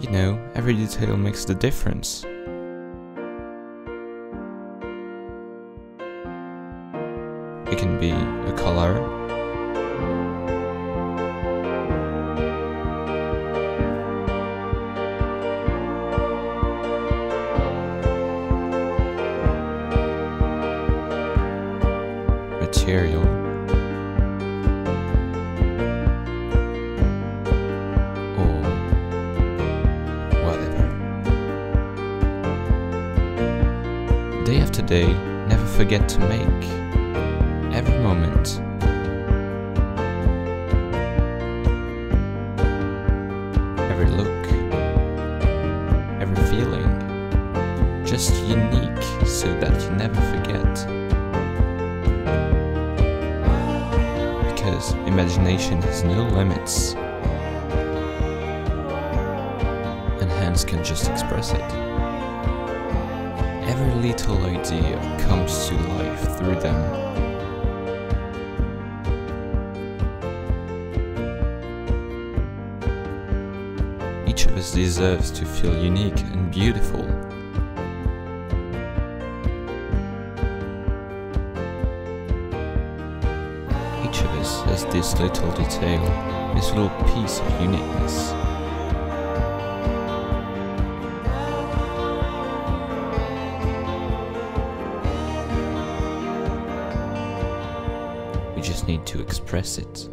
You know, every detail makes the difference. It can be a color, material, Day after day, never forget to make every moment. Every look, every feeling, just unique so that you never forget. Because imagination has no limits, and hands can just express it. Every little idea comes to life through them. Each of us deserves to feel unique and beautiful. Each of us has this little detail, this little piece of uniqueness. Just need to express it.